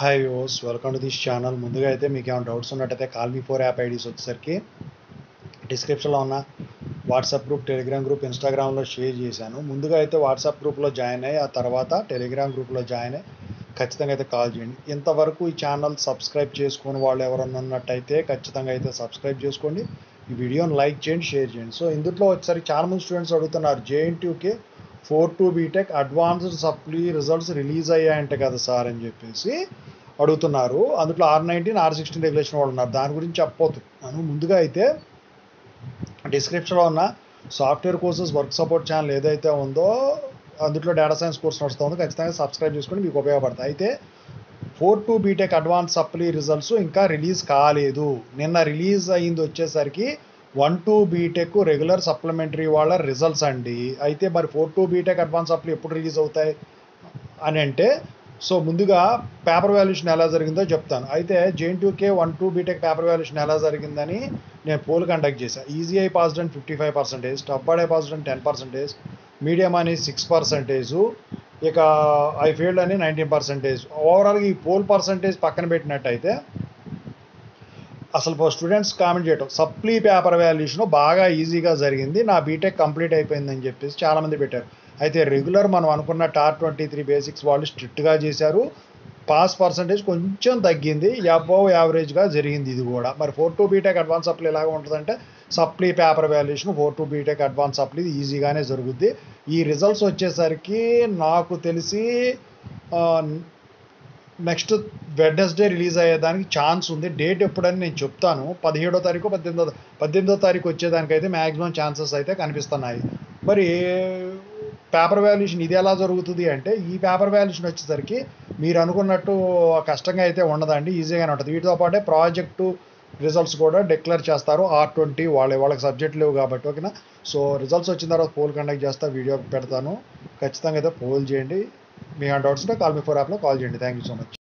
Hi ఓస్ welcome to this channel ముందుగా అయితే మీకు ఏమైనా డౌట్స్ ఉన్నట్టయితే call me four app IDs వచ్చేసరికి డిస్క్రిప్షన్లో ఉన్న వాట్సాప్ గ్రూప్ టెలిగ్రామ్ గ్రూప్ ఇన్స్టాగ్రామ్లో షేర్ చేశాను. ముందుగా అయితే వాట్సాప్ గ్రూప్లో జాయిన్ అయ్యి ఆ తర్వాత టెలిగ్రామ్ గ్రూప్లో జాయిన్ అయ్యి ఖచ్చితంగా అయితే కాల్ చేయండి. ఇంతవరకు ఈ ఛానల్ సబ్స్క్రైబ్ చేసుకుని వాళ్ళు ఎవరన్నా ఉన్నట్టయితే ఖచ్చితంగా అయితే సబ్స్క్రైబ్ చేసుకోండి. ఈ వీడియోని లైక్ చేయండి షేర్ చేయండి. సో ఇందులో వచ్చేసరికి చాలా మంది స్టూడెంట్స్ అడుగుతున్నారు జేఎన్టీయూకి four two BTech advanced supply results release అయ్యాయంట కదా సార్ అని చెప్పేసి. అడుగుతున్నారు. అందులో R nineteen R sixteen regulation వాళ్ళు ఉన్నారు. దాని గురించి చెప్పబోతున్నాను ముందుగా అయితే డిస్క్రిప్షన్లో ఉన్న software courses work support channel ఏదైతే ఉందో అందులో డేటా సైన్స్ కోర్స్ నడుస్తుందో. ఖచ్చితంగా సబ్స్క్రైబ్ చేసుకుని మీకు ఉపయోగపడతాయి. అయితే four two BTech advance supply results ఇంకా రిలీజ్ కాలేదు. నిన్న రిలీజ్ అయింది వచ్చేసరికి one two BTech regular supplementary వాళ్ళ రిజల్ట్స్ అండి. అయితే మరి four two BTech advance supply ఎప్పుడు రిలీజ్ అవుతాయి? అని అంటే సో ముందుగా పేపర్ వాల్యుయేషన్ ఎలా జరిగిందో చెప్తాను. అయితే JNTK one two BTech paper valuation ఎలా జరిగిందని నేను పోల్ కండక్ట్ చేశాను EGI passed and fifty five percentage టబ్బాడే passed and ten percentage medium అని సిక్స్ పర్సెంటేజు ఇక ఐ ఫీల్డ్ అని నైన్టీన్ పర్సెంటేజ్ ఓవరాల్గా ఈ పోల్ పర్సెంటేజ్ పక్కన పెట్టినట్టయితే అసలు స్టూడెంట్స్ కామెంట్ చేయటం. సప్లీ పేపర్ వాల్యుయేషన్ బాగా ఈజీగా జరిగింది. నా బీటెక్ కంప్లీట్ అయిపోయిందని చెప్పేసి చాలామంది పెట్టారు. అయితే రెగ్యులర్ మనం అనుకున్న టార్ ట్వంటీ త్రీ బేసిక్స్ వాళ్ళు స్ట్రిక్ట్గా చేశారు. పాస్ పర్సంటేజ్ కొంచెం తగ్గింది. అబౌవ్ యావరేజ్గా జరిగింది ఇది కూడా. మరి four two BTech advance supply ఎలాగ ఉంటుందంటే supply paper valuation four two BTech advance supply ఈజీగానే జరుగుద్ది. ఈ రిజల్ట్స్ వచ్చేసరికి నాకు తెలిసి నెక్స్ట్ వెడ్నెస్డే రిలీజ్ అయ్యేదానికి ఛాన్స్ ఉంది. డేట్ ఎప్పుడని నేను చెప్తాను. పదిహేడో తారీఖు పద్దెనిమిదో పద్దెనిమిదో తారీఖు వచ్చేదానికైతే మ్యాక్సిమం ఛాన్సెస్ అయితే కనిపిస్తున్నాయి. మరి పేపర్ వాల్యుయేషన్ ఇది ఎలా జరుగుతుంది అంటే ఈ పేపర్ వాల్యుయేషన్ వచ్చేసరికి మీరు అనుకున్నట్టు కష్టంగా అయితే ఉండదండి. ఈజీగానే ఉంటుంది. వీటితో పాటే ప్రాజెక్టు రిజల్ట్స్ కూడా డిక్లేర్ చేస్తారు. ఆర్ ట్వంటీ వాళ్ళ వాళ్ళకి సబ్జెక్ట్ లేవు కాబట్టి ఓకేనా? సో రిజల్ట్స్ వచ్చిన తర్వాత పోల్ కండక్ట్ చేస్తా వీడియో పెడతాను. ఖచ్చితంగా అయితే పోల్ చేయండి. మీ డౌట్స్ ఉంటే కాల్ మీ ఫోర్ యాప్లో కాల్ చేయండి. Thank you so much.